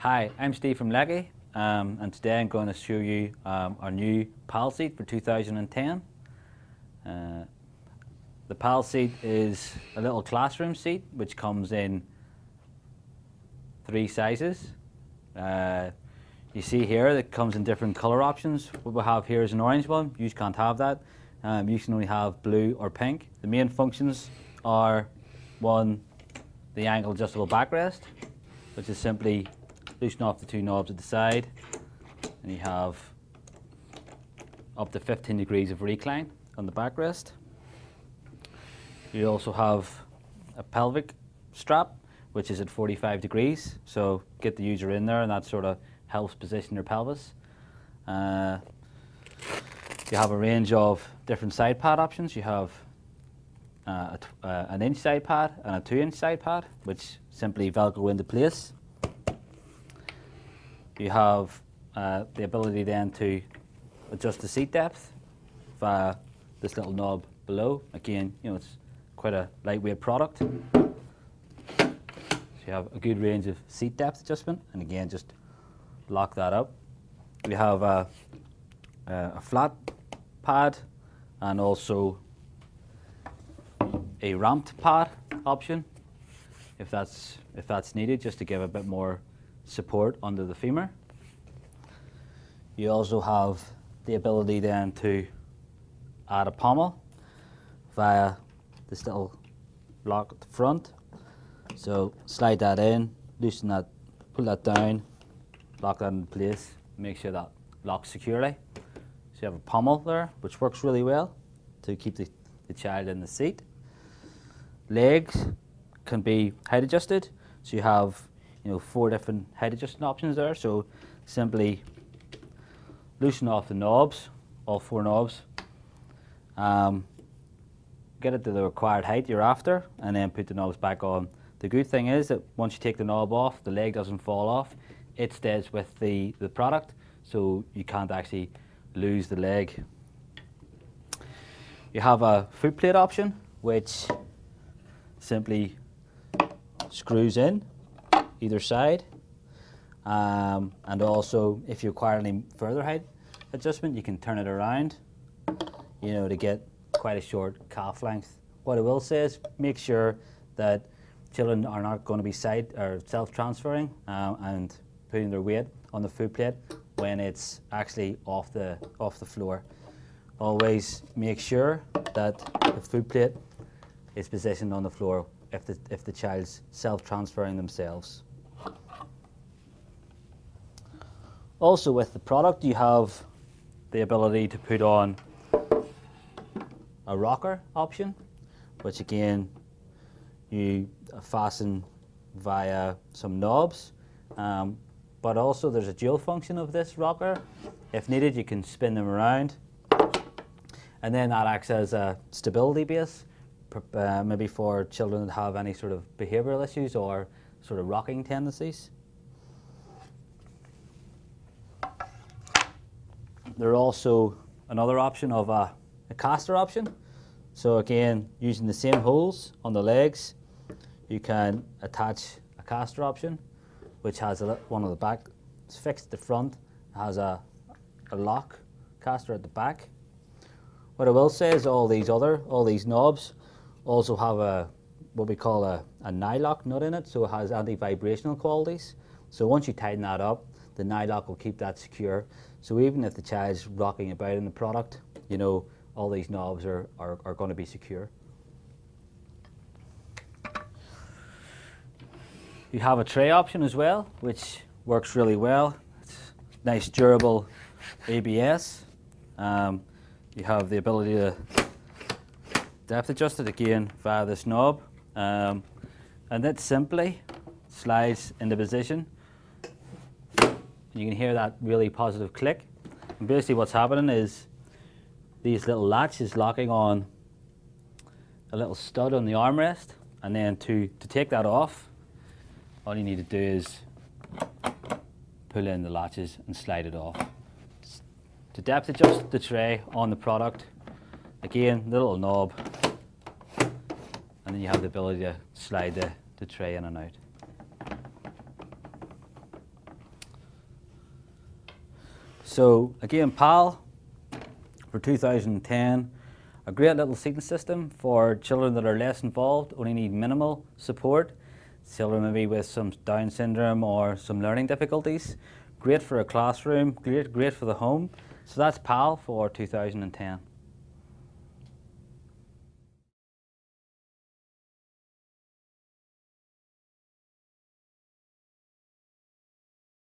Hi, I'm Steve from Leckey, um, and today I'm going to show you um, our new PAL seat for 2010. Uh, the PAL seat is a little classroom seat which comes in three sizes. Uh, you see here that comes in different colour options. What we have here is an orange one, you can't have that. Um, you can only have blue or pink. The main functions are one, the angle adjustable backrest, which is simply loosen off the two knobs at the side and you have up to 15 degrees of recline on the backrest. You also have a pelvic strap which is at 45 degrees so get the user in there and that sort of helps position your pelvis. Uh, you have a range of different side pad options. You have uh, uh, an inch side pad and a two inch side pad which simply velcro into place. You have uh, the ability then to adjust the seat depth via this little knob below. Again, you know, it's quite a lightweight product. So you have a good range of seat depth adjustment, and again, just lock that up. We have a, a flat pad and also a ramped pad option if that's if that's needed just to give a bit more support under the femur. You also have the ability then to add a pommel via this little lock at the front. So slide that in, loosen that, pull that down, lock that in place, make sure that locks securely. So you have a pommel there, which works really well to keep the, the child in the seat. Legs can be height adjusted. So you have you know, four different height adjustment options there. So simply loosen off the knobs, all four knobs, um, get it to the required height you're after, and then put the knobs back on. The good thing is that once you take the knob off, the leg doesn't fall off. It stays with the, the product, so you can't actually lose the leg. You have a foot plate option, which simply screws in either side. Um, and also, if you require any further height adjustment, you can turn it around, you know, to get quite a short calf length. What I will say is make sure that children are not going to be side or self-transferring um, and putting their weight on the foot plate when it's actually off the off the floor. Always make sure that the foot plate is positioned on the floor if the if the child's self-transferring themselves. Also with the product you have the ability to put on a rocker option, which again you fasten via some knobs. Um, but also there's a dual function of this rocker. If needed, you can spin them around. And then that acts as a stability base, uh, maybe for children that have any sort of behavioral issues or sort of rocking tendencies. There's also another option of a, a caster option. So again, using the same holes on the legs, you can attach a caster option, which has a, one on the back, it's fixed at the front, has a, a lock caster at the back. What I will say is all these other, all these knobs also have a, what we call a, a nylock nut in it, so it has anti-vibrational qualities. So once you tighten that up, the nylock will keep that secure. So even if the child's rocking about in the product, you know, all these knobs are, are, are going to be secure. You have a tray option as well, which works really well. It's nice durable ABS. Um, you have the ability to depth adjust it again via this knob. Um, and that simply slides into position you can hear that really positive click. And basically what's happening is these little latches locking on a little stud on the armrest and then to, to take that off all you need to do is pull in the latches and slide it off. To depth adjust the tray on the product, again the little knob and then you have the ability to slide the, the tray in and out. So again, PAL for 2010, a great little seating system for children that are less involved, only need minimal support. Children maybe with some Down syndrome or some learning difficulties. Great for a classroom, great, great for the home. So that's PAL for 2010.